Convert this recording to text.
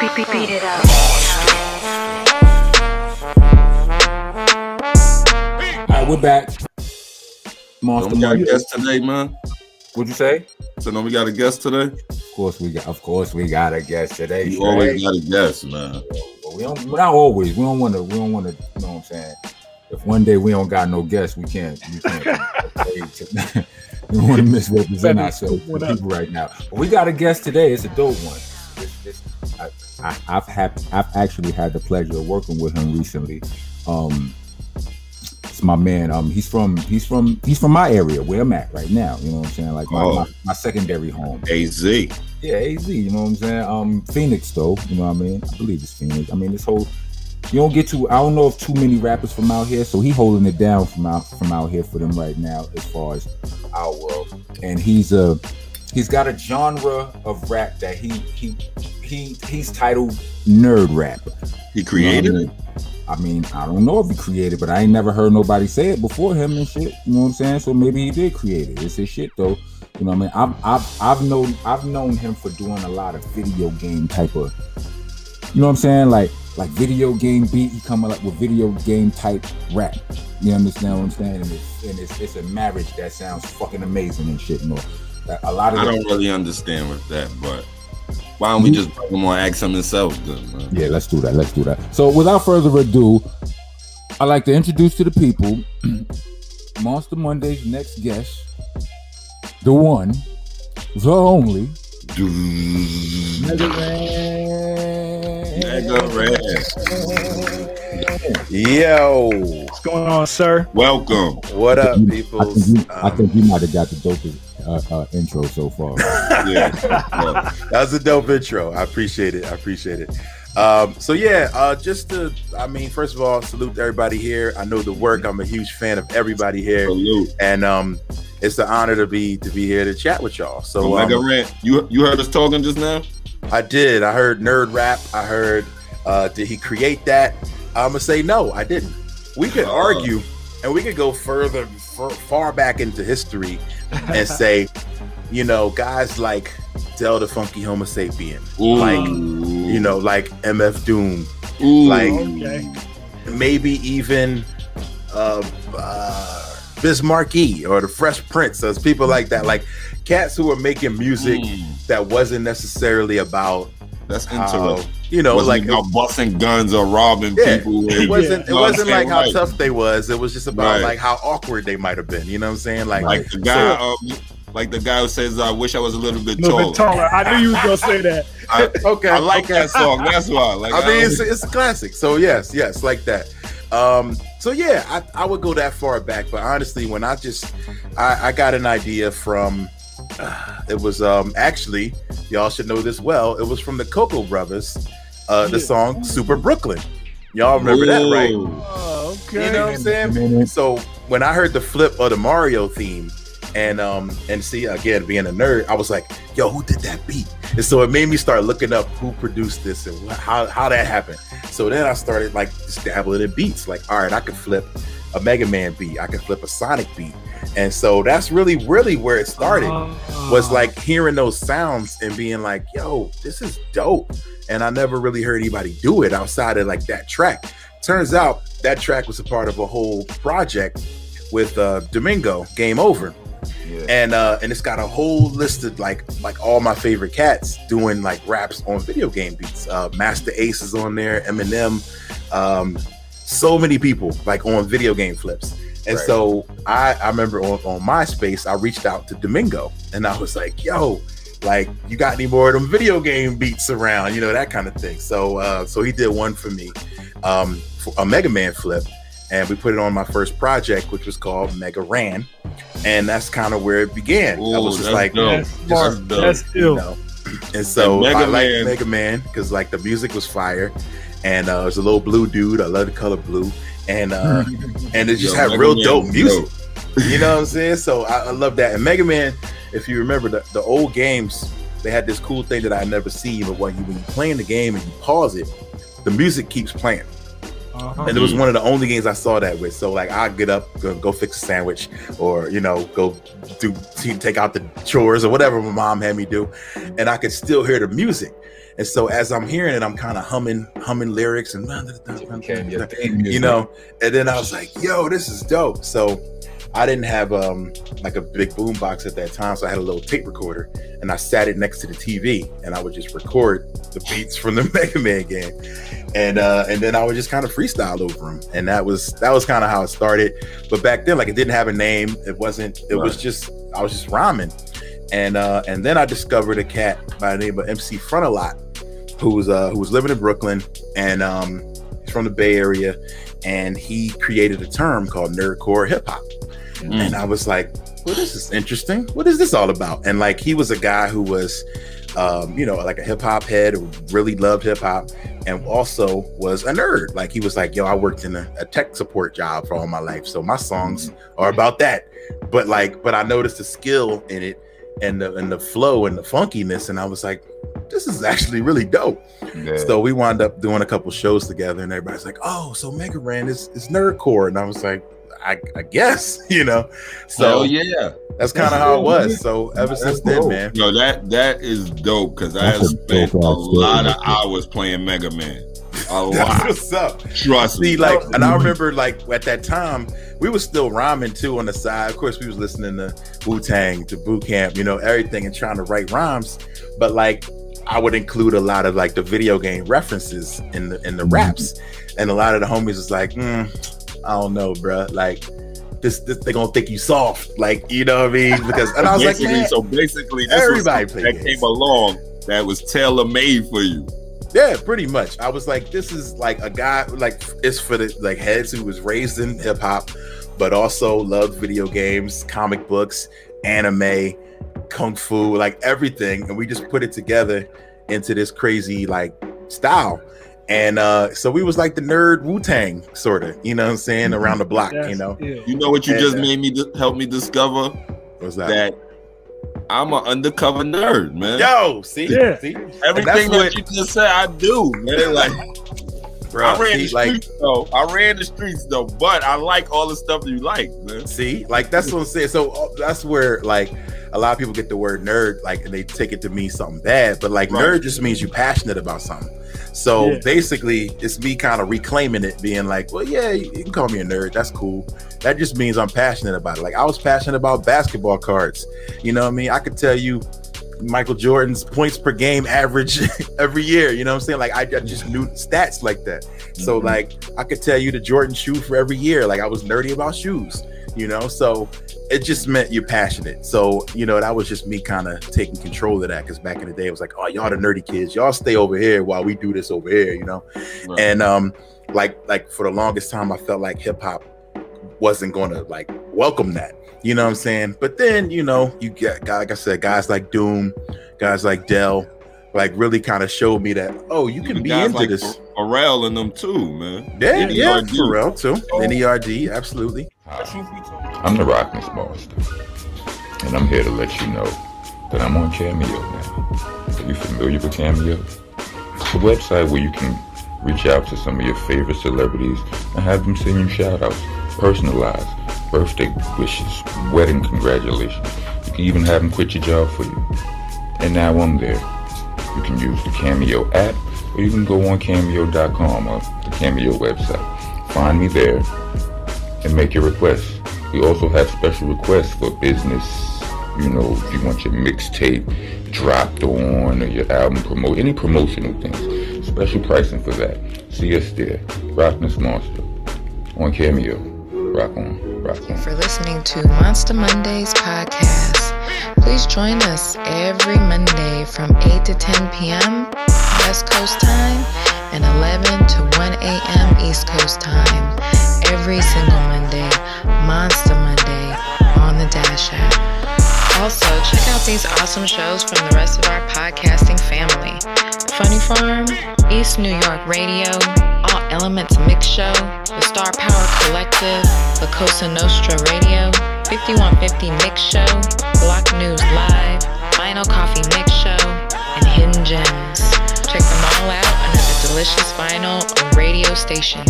Beat, beat, beat it up. All right, we're back. Monster Don't we got a guest today, man. What'd you say? So no, we got a guest today. Of course we got. Of course we got a guest today. You Trey. always got a guest, man. We don't. Not always. We don't want to. We don't want to. You know what I'm saying? If one day we don't got no guests, we can't. We can't. we want to misrepresent ourselves to people right now. But we got a guest today. It's a dope one. I, I've had. I've actually had the pleasure of working with him recently. Um, it's my man. Um, he's from. He's from. He's from my area where I'm at right now. You know what I'm saying? Like my, Oh. my, my secondary home. Az. Yeah, AZ, you know what I'm saying? Um Phoenix though, you know what I mean? I believe it's Phoenix. I mean this whole you don't get to I don't know if too many rappers from out here, so he holding it down from out from out here for them right now as far as our world. And he's a he's got a genre of rap that he he he he's titled nerd rap. He created You know it. I mean? I mean, I don't know if he created, but I ain't never heard nobody say it before him and shit. You know what I'm saying? So maybe he did create it. It's his shit though. You know what I mean? I've I've I've known I've known him for doing a lot of video game type of you know what I'm saying? Like like video game beat, he coming up with video game type rap. You understand what I'm saying? And it's and it's, it's a marriage that sounds fucking amazing and shit. You know, a lot of I don't really understand with that, but why don't we just bring him on and ask him himself then, man? Yeah, let's do that. Let's do that. So, without further ado, I'd like to introduce to the people Monsta Mondayz next guest, the one, the only, Mega Ran. Mega Ran. Yo, What's going on, sir? Welcome. what up, I think people? you, I Um, think you might have got the dopest uh, uh, intro so far. Yeah. Well, that was a dope intro. I appreciate it. I appreciate it. Um, so yeah, uh, just to, I mean, first of all, salute everybody here. I know the work. I'm a huge fan of everybody here, salute. and um, it's an honor to be to be here to chat with y'all. So So, um, Mega Ran, you you heard us talking just now? I did. I heard nerd rap. I heard. Uh, did he create that? I'm gonna say no. I didn't. We could Uh. argue, and we could go further, far, far back into history, and say, you know, guys like Del the Funky Homosapien, like you know, like MF Doom, Ooh. like Okay. maybe even uh, uh, Biz Markie or the Fresh Prince. There's people like that, like cats who were making music Mm, that wasn't necessarily about that's how interesting. you know, Wasn't like about busting guns or robbing Yeah, people. it wasn't it You know what I'm wasn't like how Right. tough they was. It was just about Right. like how awkward they might have been. You know what I'm saying? Like, Like the guy, um, like the guy who says, "I wish I was a little bit A little taller." bit taller. I knew you was gonna say that. I, okay, I like okay. that song. That's why. Like, I mean, it's, it's a classic. So yes, yes, like that. Um, so yeah, I, I would go that far back, but honestly, when I just I, I got an idea from it was um actually y'all should know this well. It was from the Cocoa Brovaz, uh, the song "Super Brooklyn." Y'all remember that, right? Oh, okay. You know what I'm saying? So when I heard the flip of the Mario theme, and um and see again being a nerd, I was like, yo, who did that beat? And so it made me start looking up who produced this and wh- how how that happened. So then I started like dabbling in beats. Like, all right, I could flip a Mega Man beat, I could flip a Sonic beat, and so that's really really where it started. Was like hearing those sounds and being like, yo, this is dope. And I never really heard anybody do it outside of like that track. Turns out that track was a part of a whole project with uh Domingo, Game Over. Yeah. And uh and it's got a whole list of like like all my favorite cats doing like raps on video game beats. Uh Masta Ace is on there, Eminem, um so many people like on video game flips. And Right. so I I remember on, on MySpace I reached out to Domingo and I was like, yo, like you got any more of them video game beats around, you know, that kind of thing. So uh so he did one for me, um for a Mega Man flip, and we put it on my first project, which was called Mega Ran. And that's kind of where it began. I was just that's like, dope. That's smart. That's. That's you know. And so And Mega I like Man- Mega Man because like the music was fire, and uh, it was a little blue dude. I love the color blue, and uh, and it just Yo, had Mega real Man dope music. dope. You know what I'm saying? So I, I love that. And Mega Man, if you remember the, the old games, they had this cool thing that I never seen. But when you when you playing the game and you pause it, the music keeps playing. Uh-huh. and it was one of the only games I saw that with. So like, I get up, go, go fix a sandwich, or you know, go do take out the chores or whatever my mom had me do, and I could still hear the music. And so as I'm hearing it, I'm kind of humming, humming lyrics and Became your theme music. you know. And then I was like, "Yo, this is dope." So I didn't have um like a big boom box at that time, so I had a little tape recorder, and I sat it next to the TV, and I would just record the beats from the Mega Man game, and uh and then I would just kind of freestyle over them, and that was that was kind of how it started. But back then, like it didn't have a name, it wasn't, it was just I was just rhyming, and uh and then I discovered a cat by the name of MC Frontalot, who was uh who was living in Brooklyn, and um he's from the Bay Area, and he created a term called nerdcore hip hop. Mm. And I was like, well, this is interesting. What is this all about? And like, he was a guy who was, um, you know, like a hip hop head really loved hip hop and also was a nerd. Like, he was like, yo, I worked in a, a tech support job for all my life. So my songs are about that. But like, but I noticed the skill in it and the, and the flow and the funkiness. And I was like, this is actually really dope. Yeah. So we wound up doing a couple shows together, and everybody's like, "Oh, so Mega Ran is is nerdcore," and I was like, "I, I guess," you know. So Hell yeah. that's kind of how it was. So ever That's since then, man. No, that that is dope because I have spent a dope ass story lot of hours playing Mega Man. A That's what's up. Trust See, me. like, and I remember, like, at that time, we was still rhyming too on the side. Of course, we was listening to Wu Tang, to Boot Camp, you know, everything, and trying to write rhymes. But like, I would include a lot of like the video game references in the in the raps, and a lot of the homies was like, mm, I don't know, bruh. Like, this, this they gonna think you soft, like, you know what I mean? Because, and I was like, man, so basically, this everybody that came along that was tailor made for you. Yeah, pretty much. I was like, this is like a guy like it's for the like heads who was raised in hip hop, but also loved video games, comic books, anime, kung fu, like everything, and we just put it together into this crazy like style. And uh so we was like the nerd Wu Tang sort of, you know what I'm saying, around the block, you know. ill. You know what you And, just uh, made me di- help me discover What was that? that I'm an undercover nerd, man. Yo, see, Yeah. see, Everything what- that you just said, I do, man. Like bro, I ran see, the like streets though. I ran the streets though, but I like all the stuff that you like, man. See, like that's what I'm saying. So uh, that's where like a lot of people get the word nerd, like, and they take it to mean something bad. But like Right. nerd just means you're passionate about something. So Yeah. basically, it's me kind of reclaiming it, being like, well, yeah, you, you can call me a nerd. That's cool. That just means I'm passionate about it. Like I was passionate about basketball cards. You know what I mean? I could tell you. Michael Jordan's points per game average every year. You know what I'm saying? Like I, I just knew stats like that. So Mhm. like I could tell you the Jordan shoe for every year. Like I was nerdy about shoes, you know. So it just meant you're passionate. So you know that was just me kind of taking control of that because back in the day it was like, oh y'all the nerdy kids, y'all stay over here while we do this over here, you know. Right. And um, like like for the longest time I felt like hip hop wasn't going to like welcome that. You know what I'm saying? But then you know you get like I said, guys like Doom, guys like Del, like really kind of showed me that oh you can Even be guys into like this. Pharrell and them too, man. Yeah, NERD. yeah, for real too. Oh. NERD, absolutely. I'm the Rockness Monsta, and I'm here to let you know that I'm on Cameo now. Are you familiar with Cameo? It's a website where you can reach out to some of your favorite celebrities and have them send you shout outs, personalized, birthday wishes, wedding congratulations. You can even have them quit your job for you. And now I'm there. You can use the Cameo app or you can go on cameo.com or the Cameo website. Find me there and make your requests. We also have special requests for business. You know, if you want your mixtape dropped on or your album promote, any promotional things. Special pricing for that. See us there. Rockness Monsta on Cameo. Rock on, rock on. for listening to Monsta Mondayz podcast. Please join us every Monday from 8 to 10 p.m. West Coast time and 11 to 1 a.m. East Coast time. Every single Monday, Monsta Monday on the Dash app. Also, check out these awesome shows from the rest of our podcasting family. Funny Farm, East New York Radio, All Elements Mix Show, The Star Power Collective, Cosa Nostra Radio, 5150 Mix Show, Block News Live, Vinyl Coffee Mix Show, and Hidden Gems. Check them all out under the Delicious Vinyl radio station.